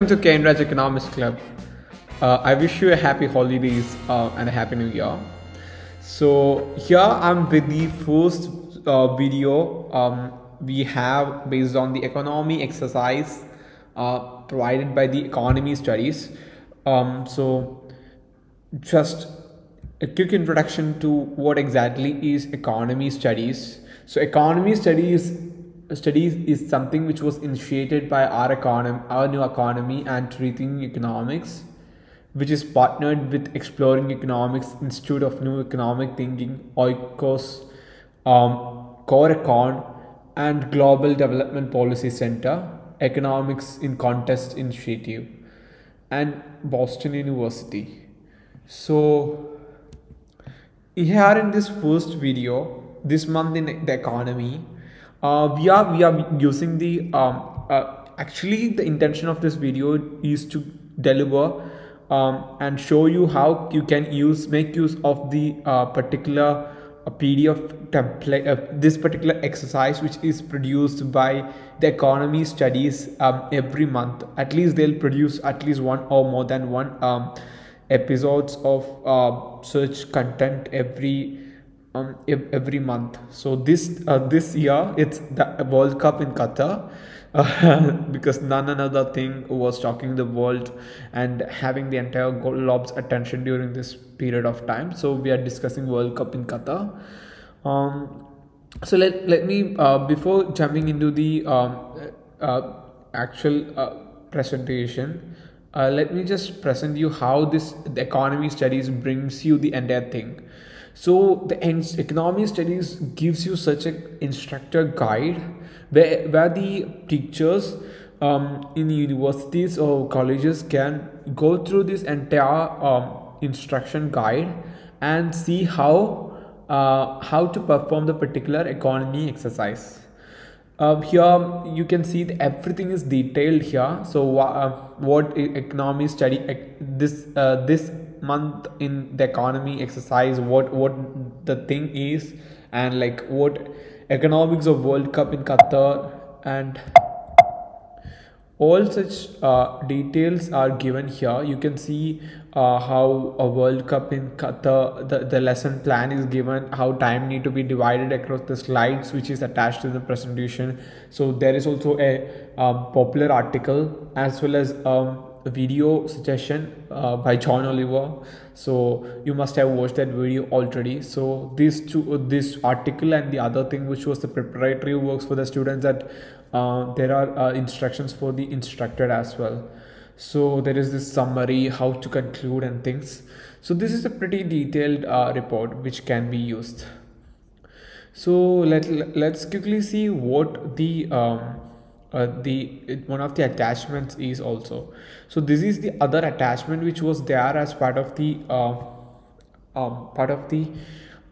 Welcome to KN Raj Economics Club. Uh, I wish you a happy holidays uh, and a happy new year. So here I'm with the first uh, video um, we have based on the economy exercise uh, provided by the economy studies. Um, so just a quick introduction to what exactly is economy studies. So economy studies studies is something which was initiated by our economy, our new economy and rethinking economics, which is partnered with Exploring Economics Institute of New Economic Thinking, Oikos, um, CoreEcon, and Global Development Policy Center, Economics in Context Initiative, and Boston University. So here in this first video, this month in the economy, uh, we are we are using the um, uh, actually the intention of this video is to deliver um, and show you how you can use make use of the uh, particular uh, PDF template uh, this particular exercise which is produced by the economy studies um, every month. At least they'll produce at least one or more than one um, episodes of uh, such content every um, every month. So this uh, this year it's the World Cup in Qatar. Uh, because none another thing was talking the world and having the entire globe's attention during this period of time so we are discussing world cup in qatar um, so let, let me uh, before jumping into the um, uh, actual uh, presentation uh, let me just present you how this the economy studies brings you the entire thing so the economy studies gives you such an instructor guide where, where the teachers um, in universities or colleges can go through this entire um, instruction guide and see how uh, how to perform the particular economy exercise. Uh, here you can see everything is detailed here. So uh, what economy study this uh, this month in the economy exercise what what the thing is and like what economics of world cup in qatar and all such uh, details are given here. You can see uh, how a world cup in qatar the, the lesson plan is given how time need to be divided across the slides which is attached to the presentation. So there is also a um, popular article as well as um, video suggestion uh, by John Oliver. So you must have watched that video already. So this two, this article and the other thing, which was the preparatory works for the students, that uh, there are uh, instructions for the instructor as well. So there is this summary, how to conclude and things. So this is a pretty detailed uh, report which can be used. So let let's quickly see what the um, uh, the it, one of the attachments is also so this is the other attachment which was there as part of the uh, um, part of the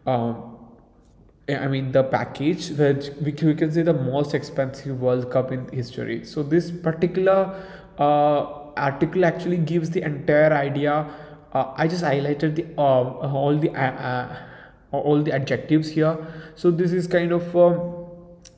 um, I mean the package which we, we can say the most expensive World Cup in history. So this particular uh, article actually gives the entire idea. Uh, I just highlighted the uh, all the uh, uh, all the adjectives here. So this is kind of um,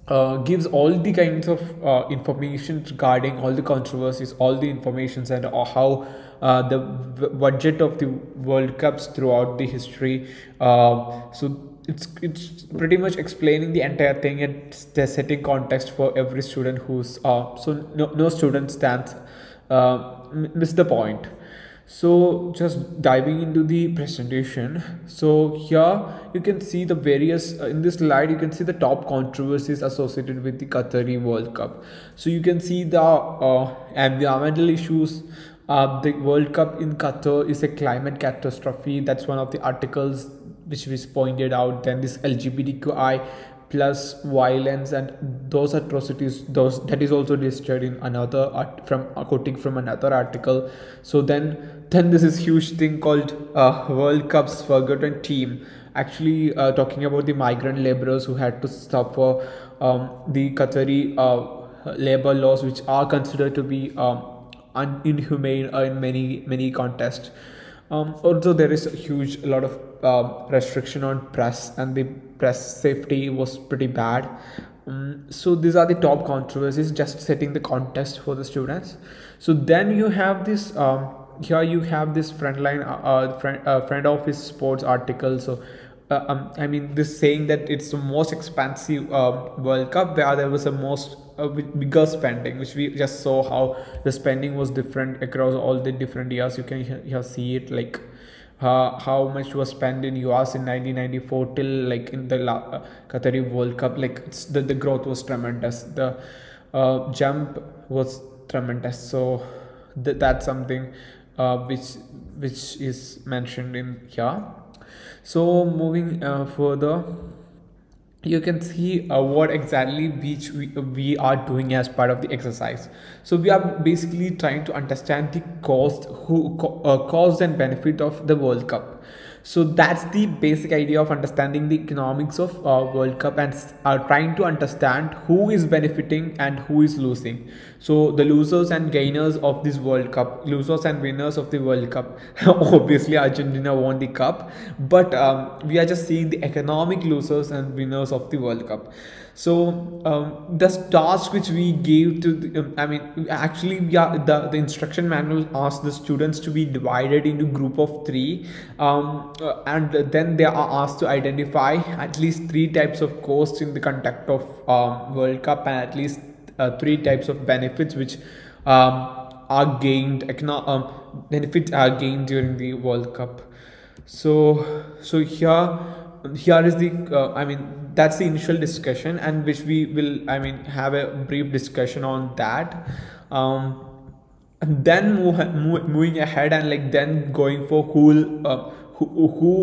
uh, gives all the kinds of uh, information regarding all the controversies, all the informations, and uh, how uh, the budget of the World Cups throughout the history. Uh, so it's it's pretty much explaining the entire thing and setting context for every student who's uh, so no no student stands miss the point so just diving into the presentation. So here you can see the various uh, in this slide you can see the top controversies associated with the qatari world cup. So you can see the uh, environmental issues. Uh, the world cup in qatar is a climate catastrophe. That's one of the articles which was pointed out. Then this lgbtqi plus violence and those atrocities those that is also listed in another art from quoting from another article. So then then this is huge thing called uh, world cup's forgotten team. Actually uh, talking about the migrant laborers who had to suffer um, the qatari uh, labor laws which are considered to be um, inhumane in many many contexts um, also there is a huge lot of uh, restriction on press and the press safety was pretty bad. Um, so these are the top controversies just setting the context for the students. So then you have this um, here you have this frontline uh, uh, friend, uh, Front Office Sports article so uh, um, I mean, this saying that it's the most expensive uh, World Cup where there was the most uh, bigger spending, which we just saw how the spending was different across all the different years. You can here see it like uh, how much was spent in US in 1994 till like in the uh, Qatari World Cup. Like the the growth was tremendous. The uh, jump was tremendous. So th- that's something uh, which which is mentioned in here. So moving uh, further you can see uh, what exactly which we, we are doing as part of the exercise. So we are basically trying to understand the cost who uh, cost and benefit of the world cup so that's the basic idea of understanding the economics of uh, world cup and uh, trying to understand who is benefiting and who is losing. So the losers and gainers of this world cup losers and winners of the world cup obviously argentina won the cup but um, we are just seeing the economic losers and winners of the world cup so um, the task which we gave to the, um, i mean actually are the, the instruction manual asked the students to be divided into group of three um, uh, and then they are asked to identify at least three types of costs in the context of um, world cup and at least uh, three types of benefits which um, are gained econo- um, benefits are gained during the world cup. So so here here is the uh, i mean that's the initial discussion and which we will i mean have a brief discussion on that. Um and then move, move moving ahead and like then going for who will uh, who, who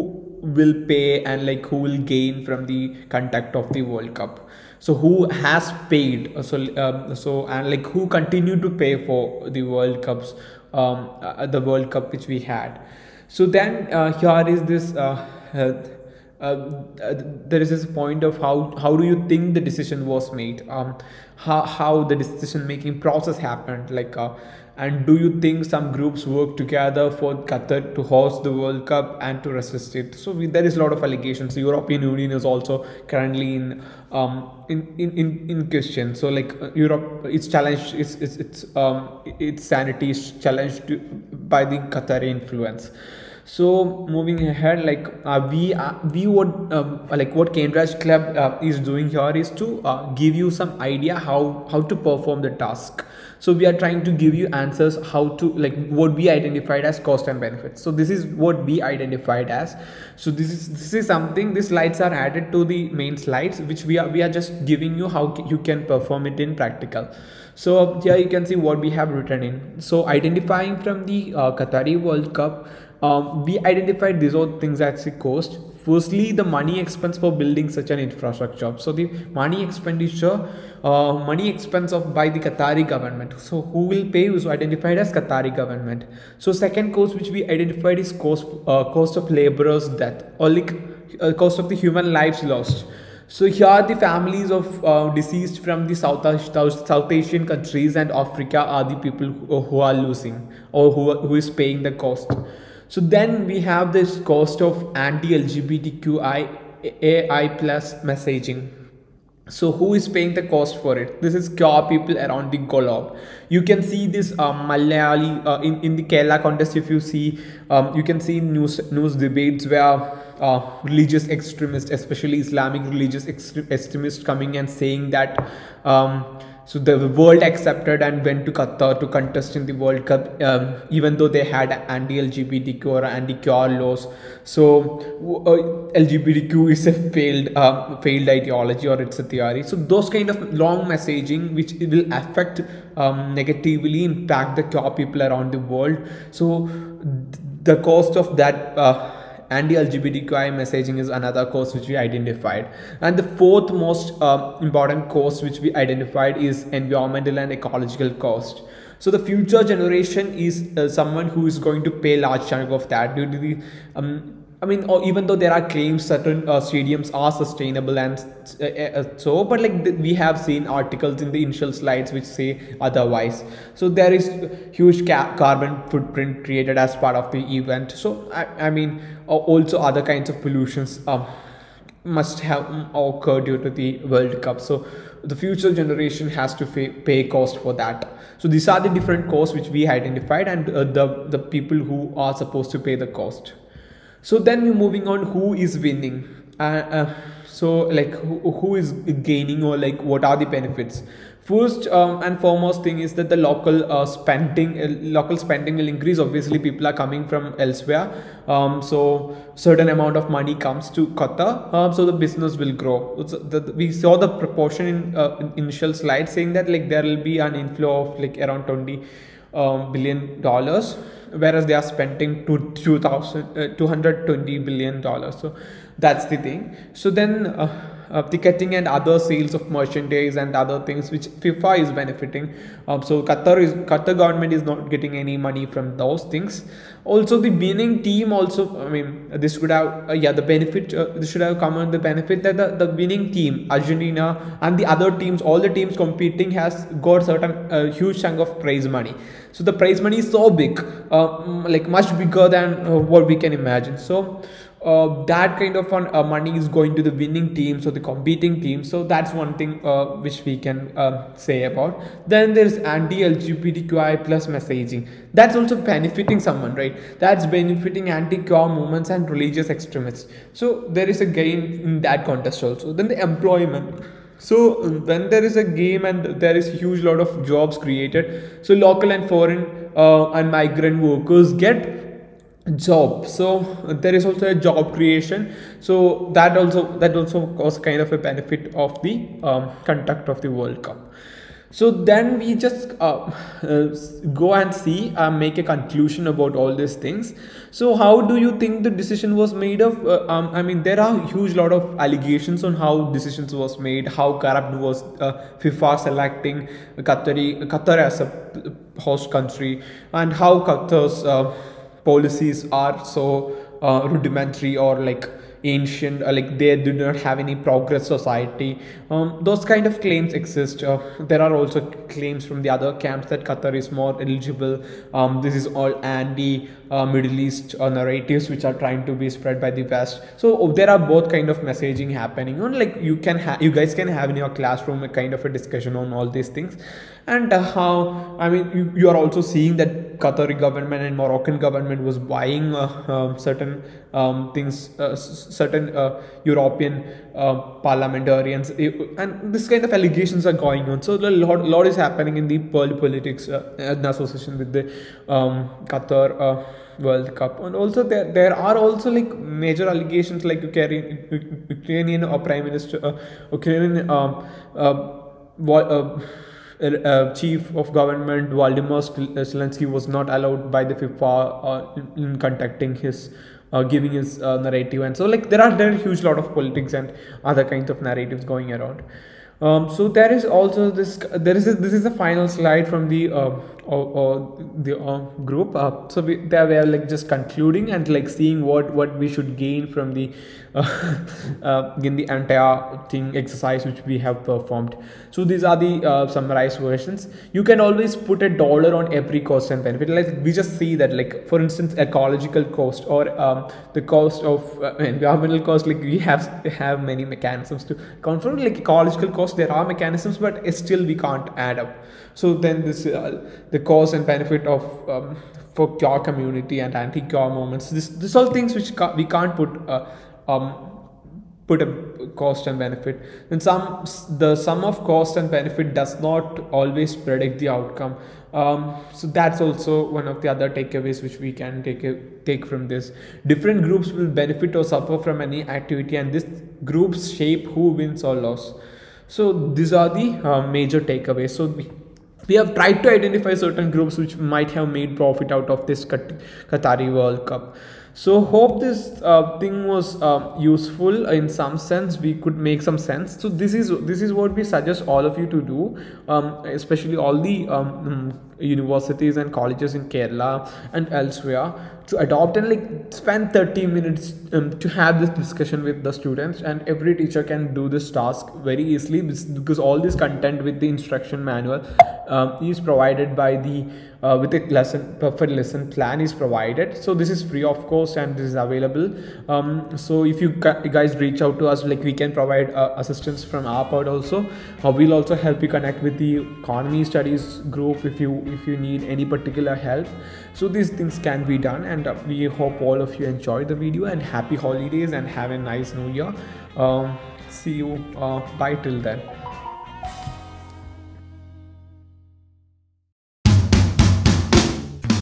will pay and like who will gain from the conduct of the world cup. So who has paid so um, so and like who continue to pay for the world cups um uh, the world cup which we had. So then uh, here is this uh, uh, there is this point of how how do you think the decision was made um how how the decision making process happened like uh, and do you think some groups work together for Qatar to host the World Cup and to resist it? So we, there is a lot of allegations. The European Union is also currently in um in in in, in question. So like uh, Europe, it's challenged. It's it's it's um its sanity is challenged to, by the Qatari influence so moving ahead like uh, we uh, we would um, like what KN Raj club uh, is doing here is to uh, give you some idea how how to perform the task. So we are trying to give you answers how to like what we identified as cost and benefits. So this is what we identified as. So this is this is something these slides are added to the main slides which we are we are just giving you how you can perform it in practical. So here you can see what we have written in. So identifying from the uh, qatari world cup um, we identified these all things as the cost. Firstly the money expense for building such an infrastructure. So the money expenditure uh, money expense of by the qatari government. So who will pay is identified as qatari government. So second cost which we identified is cost uh, cost of laborers death or like uh, cost of the human lives lost. So here the families of uh, deceased from the South, South Asian countries and Africa are the people who, who are losing or who, who is paying the cost. So then we have this cost of anti-LGBTQI AI plus messaging. So who is paying the cost for it? This is Kya people around the globe. You can see this um, Malayali uh, in in the Kerala contest. If you see, um, you can see news news debates where uh, religious extremists, especially Islamic religious extremists, coming and saying that. Um, so the world accepted and went to Qatar to contest in the World Cup, um, even though they had anti-LGBTQ or anti-queer laws. So uh, LGBTQ is a failed uh, failed ideology or it's a theory. So those kind of long messaging which will affect um, negatively impact the queer people around the world. So the cost of that. Uh, anti-LGBTQI messaging is another course which we identified. And the fourth most uh, important course which we identified is environmental and ecological cost. So the future generation is uh, someone who is going to pay large chunk of that due to the um, I mean, or even though there are claims certain uh, stadiums are sustainable and uh, uh, so, but like we have seen articles in the initial slides which say otherwise. So there is huge ca- carbon footprint created as part of the event. So I, I mean, also other kinds of pollutions um, must have occurred due to the World Cup. So the future generation has to pay, pay cost for that. So these are the different costs which we identified and uh, the the people who are supposed to pay the cost so then we're moving on who is winning? Uh, uh, so like who, who is gaining or like what are the benefits? First um, and foremost thing is that the local uh, spending uh, local spending will increase. Obviously people are coming from elsewhere. Um, so certain amount of money comes to qatar. Um, so the business will grow. The, we saw the proportion in, uh, in initial slide saying that like there will be an inflow of like around 20 um, billion dollars whereas they are spending to 2000 uh, 220 billion dollars. So that's the thing. So then uh, uh, ticketing and other sales of merchandise and other things which FIFA is benefiting. Um, so Qatar is Qatar government is not getting any money from those things. Also, the winning team also. I mean, this would have uh, yeah the benefit. Uh, this should have come on the benefit that the, the winning team Argentina and the other teams, all the teams competing has got certain uh, huge chunk of prize money. So the prize money is so big, uh, like much bigger than uh, what we can imagine. So uh, that kind of uh, money is going to the winning team so the competing team so that's one thing uh, which we can uh, say about. Then there's anti-lgbtqi plus messaging. That's also benefiting someone right? That's benefiting anti-queer movements and religious extremists. So there is a gain in that context also. Then the employment. So when there is a game and there is huge lot of jobs created. So local and foreign uh, and migrant workers get job so there is also a job creation. So that also that also was kind of a benefit of the um, conduct of the world cup. So then we just uh, uh, go and see uh, make a conclusion about all these things. So how do you think the decision was made of uh, um, i mean there are huge lot of allegations on how decisions was made how corrupt was uh, fifa selecting qatari qatar as a host country and how qatar's uh, policies are so uh, rudimentary or like ancient uh, like they do not have any progress society. Um, those kind of claims exist. Uh, there are also claims from the other camps that qatar is more eligible. Um, this is all anti uh, middle east uh, narratives which are trying to be spread by the west. So oh, there are both kind of messaging happening. On like you can you guys can have in your classroom a kind of a discussion on all these things. And uh, how I mean you, you are also seeing that Qatari government and Moroccan government was buying uh, um, certain um, things, uh, certain uh, European uh, parliamentarians, and this kind of allegations are going on. So a lot, lot is happening in the world politics uh, in association with the um, Qatar. World Cup, and also there there are also like major allegations like Ukrainian, Ukrainian or Prime Minister, Ukrainian um, uh, uh, chief of government Vladimir Zelensky was not allowed by the FIFA uh, in conducting his uh, giving his uh, narrative. And so like there are there are huge lot of politics and other kinds of narratives going around um, so there is also this there is a, this is the final slide from the uh, or the uh, group uh, so we there we are like just concluding and like seeing what what we should gain from the uh, uh, in the entire thing exercise which we have performed. So these are the uh, summarized versions. You can always put a dollar on every cost and benefit. Like we just see that like for instance ecological cost or um, the cost of uh, environmental cost like we have have many mechanisms to for like ecological cost there are mechanisms but still we can't add up. So then this uh, the cause and benefit of um, for queer community and anti-queer movements this this all things which ca- we can't put uh, um, put a cost and benefit. Then some the sum of cost and benefit does not always predict the outcome. Um, so that's also one of the other takeaways which we can take a, take from this. Different groups will benefit or suffer from any activity and this groups shape who wins or lose so these are the uh, major takeaways so we we have tried to identify certain groups which might have made profit out of this Qatari World Cup. So hope this uh, thing was uh, useful in some sense. We could make some sense. So this is this is what we suggest all of you to do, um, especially all the um, universities and colleges in Kerala and elsewhere to adopt and like spend 30 minutes um, to have this discussion with the students and every teacher can do this task very easily because all this content with the instruction manual um, is provided by the uh, with a lesson perfect lesson plan is provided. So this is free of course and this is available. Um, so if you guys reach out to us like we can provide uh, assistance from our part also. Uh, we'll also help you connect with the economy studies group if you if you need any particular help. So these things can be done and uh, we hope all of you enjoy the video and happy holidays and have a nice new year. Um, see you uh, bye till then